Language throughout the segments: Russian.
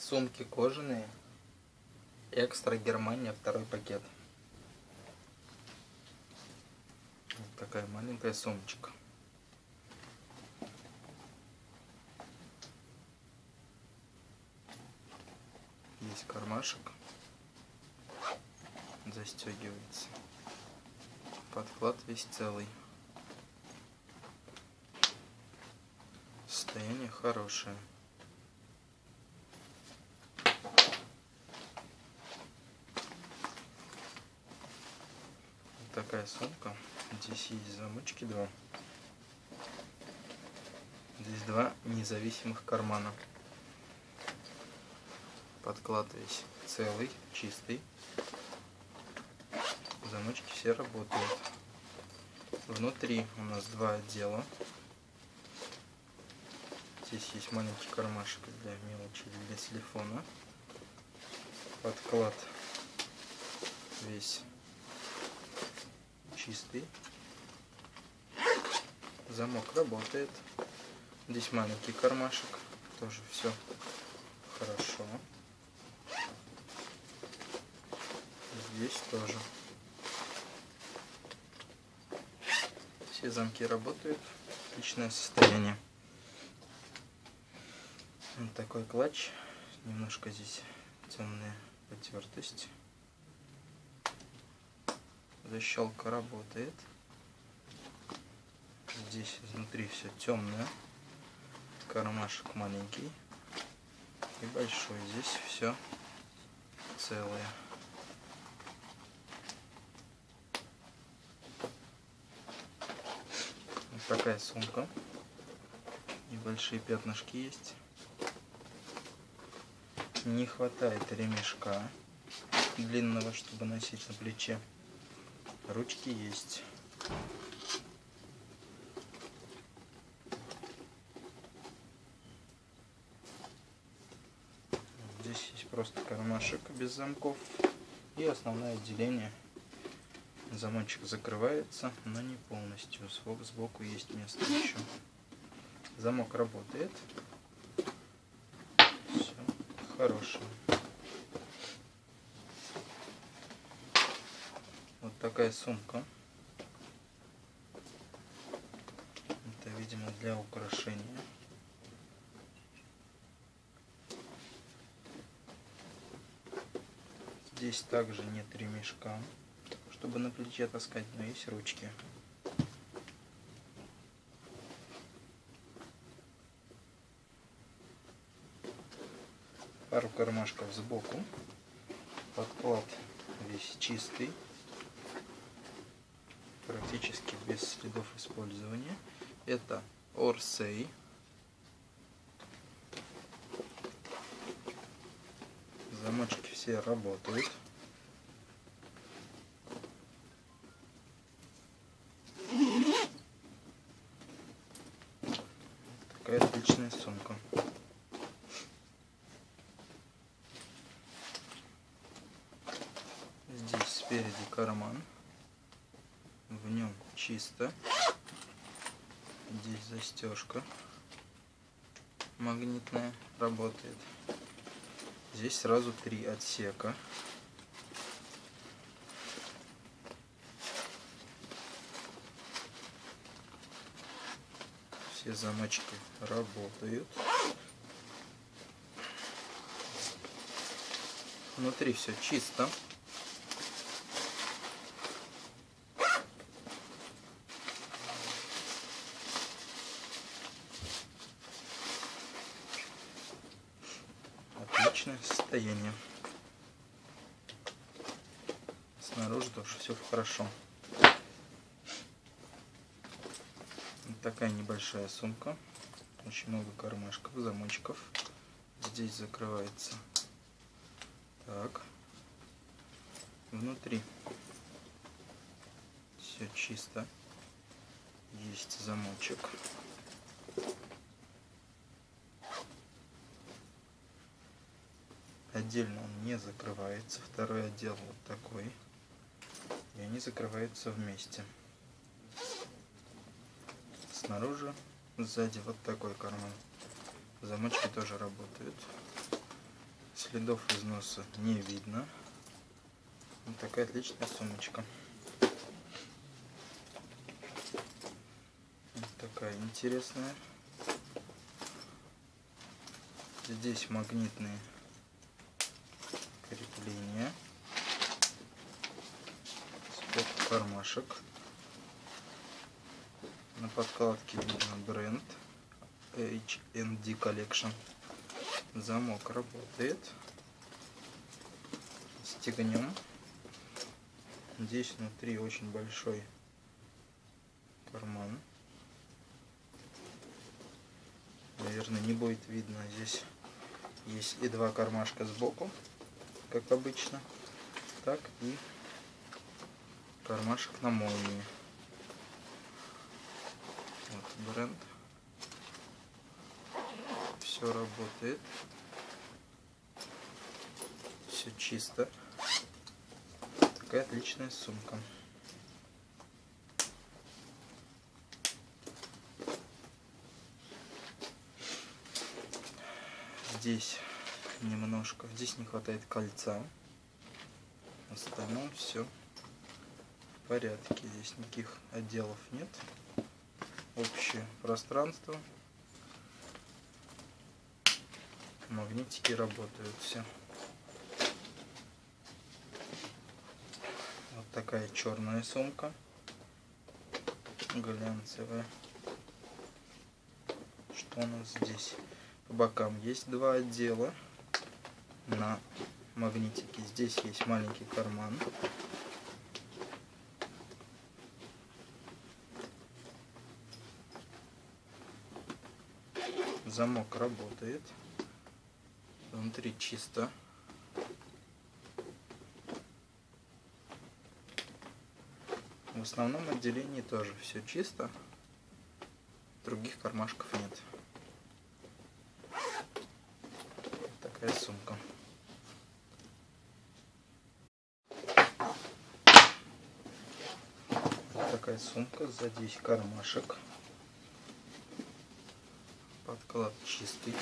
Сумки кожаные. Экстра Германия, второй пакет. Вот такая маленькая сумочка. Есть кармашек. Застегивается. Подклад весь целый. Состояние хорошее. Вот такая сумка. Здесь есть замочки два. Здесь два независимых кармана. Подклад весь целый, чистый. Замочки все работают. Внутри у нас два отдела. Здесь есть маленький кармашек для мелочи для телефона. Подклад весь чистый. Замок работает. Здесь маленький кармашек. Тоже все хорошо. Здесь тоже. Все замки работают. Отличное состояние. Вот такой клатч. Немножко здесь темная потертость. Защелка работает. Здесь изнутри все темное. Кармашек маленький и большой. Здесь все целое. Вот такая сумка. Небольшие пятнышки есть. Не хватает ремешка длинного, чтобы носить на плече. Ручки есть. Здесь есть просто кармашек без замков и основное отделение. Замочек закрывается, но не полностью. Сбоку есть место еще. Замок работает. Все хорошее. Вот такая сумка. Это, видимо, для украшения. Здесь также нет ремешка, чтобы на плече таскать, но есть ручки. Пару кармашков сбоку. Подклад весь чистый. Практически без следов использования. Это Орсей. Замочки все работают. Такая отличная сумка. Здесь спереди карман. В нем чисто. Здесь застежка магнитная работает. Здесь сразу три отсека. Все замочки работают. Внутри все чисто. Отличное состояние. Снаружи тоже все хорошо. Вот такая небольшая сумка. Очень много кармашков, замочков. Здесь закрывается. Так. Внутри все чисто. Есть замочек. Отдельно он не закрывается. Второй отдел вот такой. И они закрываются вместе. Снаружи, сзади вот такой карман. Замочки тоже работают. Следов износа не видно. Вот такая отличная сумочка. Вот такая интересная. Здесь магнитные крепления. Сбоку кармашек. На подкладке видно бренд HND Collection. Замок работает. Стегнем. Здесь внутри очень большой карман. Наверное, не будет видно. Здесь есть и два кармашка сбоку, как обычно. Так и кармашек на молнии. Вот бренд все работает. Все чисто. Такая отличная сумка. Здесь немножко, здесь не хватает кольца. В остальном все в порядке. Здесь никаких отделов нет. Общее пространство магнитики работают все. Вот такая черная сумка, глянцевая. Что у нас здесь? По бокам есть два отдела на магнитике. Здесь есть маленький карман. Замок работает. Внутри чисто. В основном отделении тоже все чисто. Других кармашков нет. Такая сумка. Такая сумка. Сзади есть кармашек. Подклад чистый.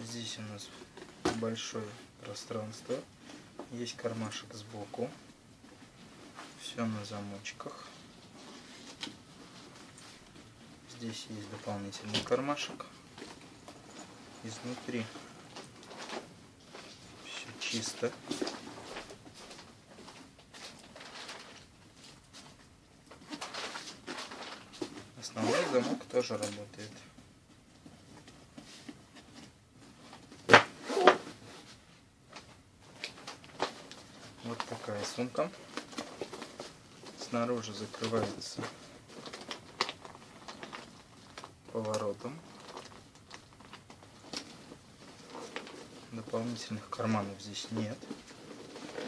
Здесь у нас большое пространство. Есть кармашек сбоку. Все на замочках. Здесь есть дополнительный кармашек. Изнутри чисто. Основной замок тоже работает. Вот такая сумка. Снаружи закрывается поворотом. Дополнительных карманов здесь нет.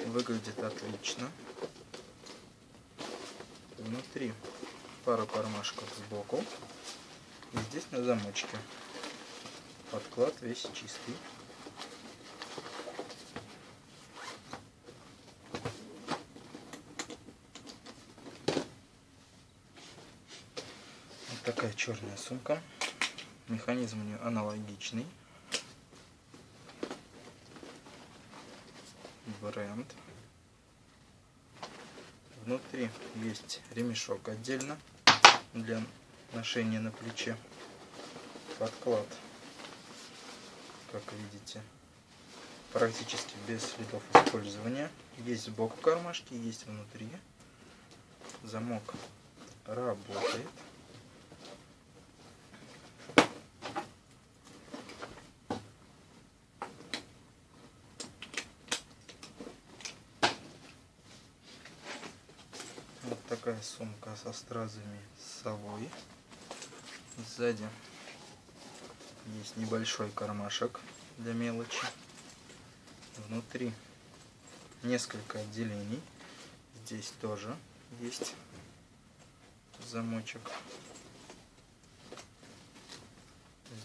Выглядит отлично. Внутри пару кармашков сбоку. И здесь на замочке. Подклад весь чистый. такая черная сумка. Механизм у нее аналогичный. Бренд. Внутри есть ремешок отдельно для ношения на плече. Подклад, как видите, практически без следов использования. Есть сбоку кармашки, есть внутри. Замок работает. Такая сумка со стразами с совой. Сзади есть небольшой кармашек для мелочи. Внутри несколько отделений. Здесь тоже есть замочек.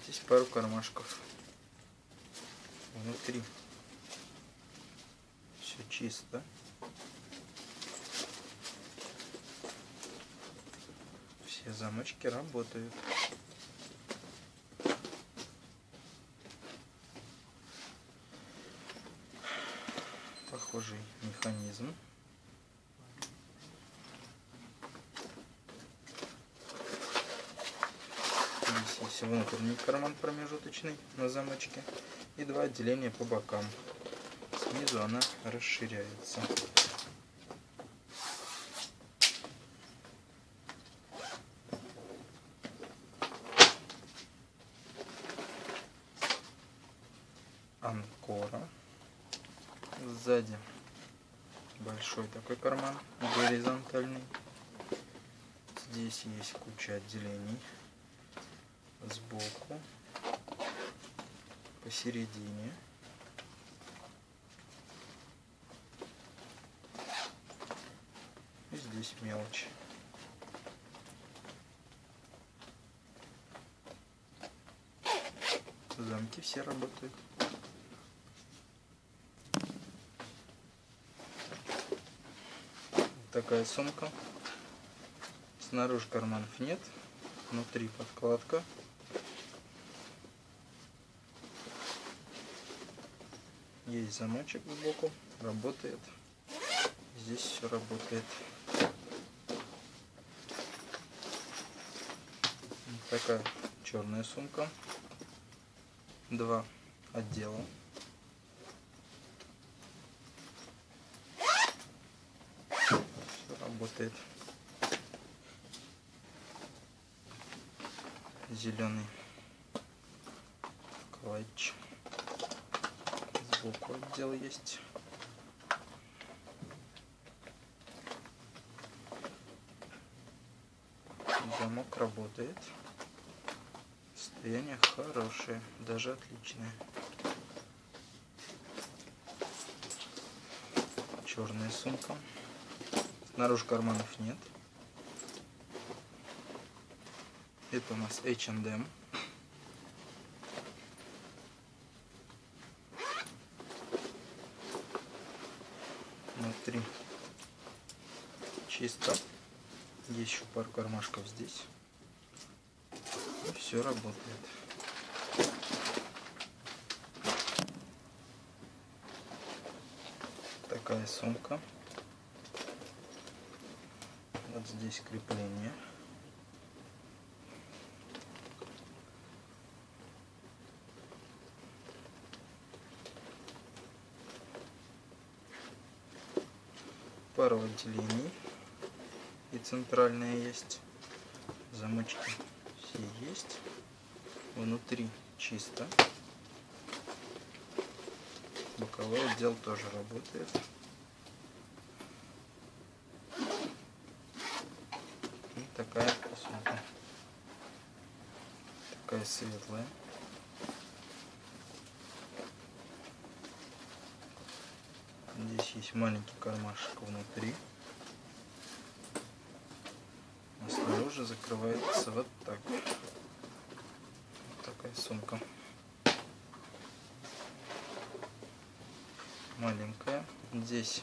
Здесь пару кармашков. Внутри все чисто. Все замочки работают. Похожий механизм. Здесь внутренний карман промежуточный на замочке и два отделения по бокам. Снизу она расширяется. Здесь есть куча отделений. Сбоку, посередине. И здесь мелочь. Замки все работают. такая сумка. Снаружи карманов нет. Внутри подкладка. Есть замочек сбоку. Работает. Здесь все работает. Такая черная сумка. Два отдела. работает. Зеленый клатч. Сбоку отдел есть. Замок работает. Состояние хорошее, даже отличное. Черная сумка. Снаружи карманов нет. Это у нас H&M. Внутри чисто. Есть еще пару кармашков здесь. Все работает. Такая сумка. Вот здесь крепление. Пару отделений. И центральная есть. Замочки все есть. Внутри чисто. Боковой отдел тоже работает. такая сумка. Такая светлая. Здесь маленький кармашек внутри. А снаружи закрывается вот так. Вот такая сумка. Маленькая. Здесь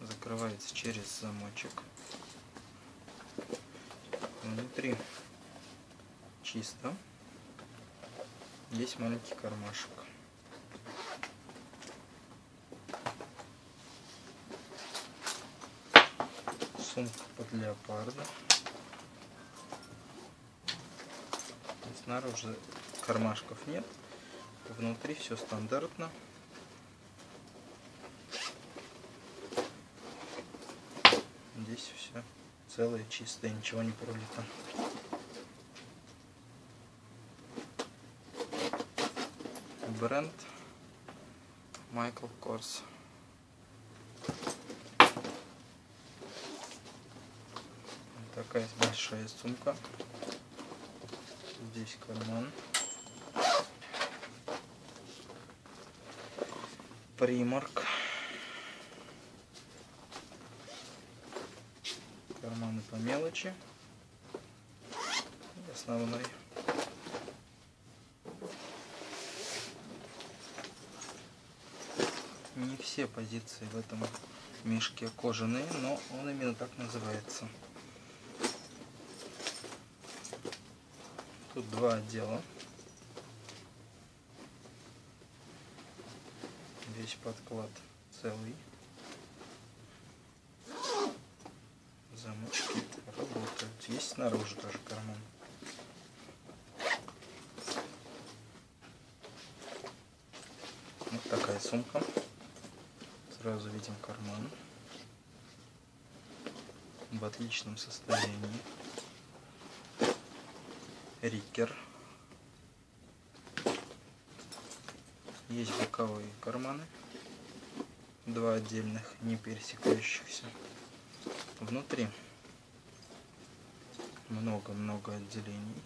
закрывается через замочек внутри чисто. Есть маленький кармашек. Сумка под леопарда. Снаружи кармашков нет. Внутри все стандартно. Здесь все целое, чистое, ничего не пролито. Бренд Майкл Корс. Такая большая сумка. Здесь карман. Примарк. карманы по мелочи. И основной. Не все позиции в этом мешке кожаные, но он именно так называется. Тут два отдела. Весь подклад целый. Замочки работают. Есть снаружи тоже карман. Вот такая сумка. Сразу видим карман. В отличном состоянии. Рикер. Есть боковые карманы. Два отдельных, не пересекающихся. Внутри много-много отделений.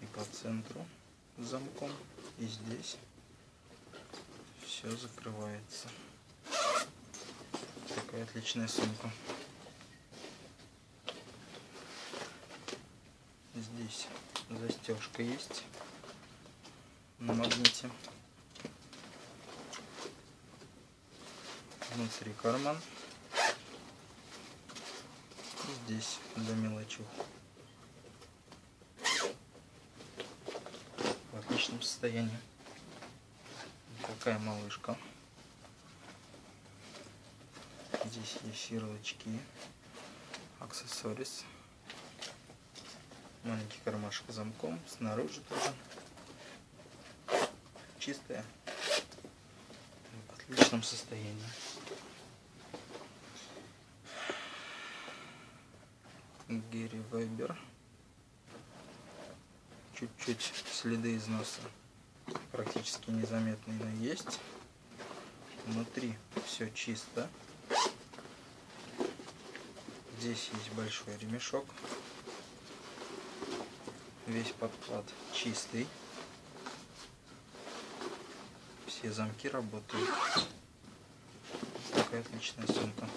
И по центру замком, и здесь все закрывается. Такая отличная сумка. Здесь застежка есть на магните. Внутри карман. Здесь для мелочей. В отличном состоянии. Такая малышка. Здесь есть ярлычки, аксессуарис. Маленький кармашек с замком, снаружи тоже. Чистая. В отличном состоянии. Герри Вайбер. Чуть-чуть следы износа практически незаметные, но есть. Внутри все чисто. Здесь есть большой ремешок. Весь подклад чистый. Все замки работают. Такая отличная сумка.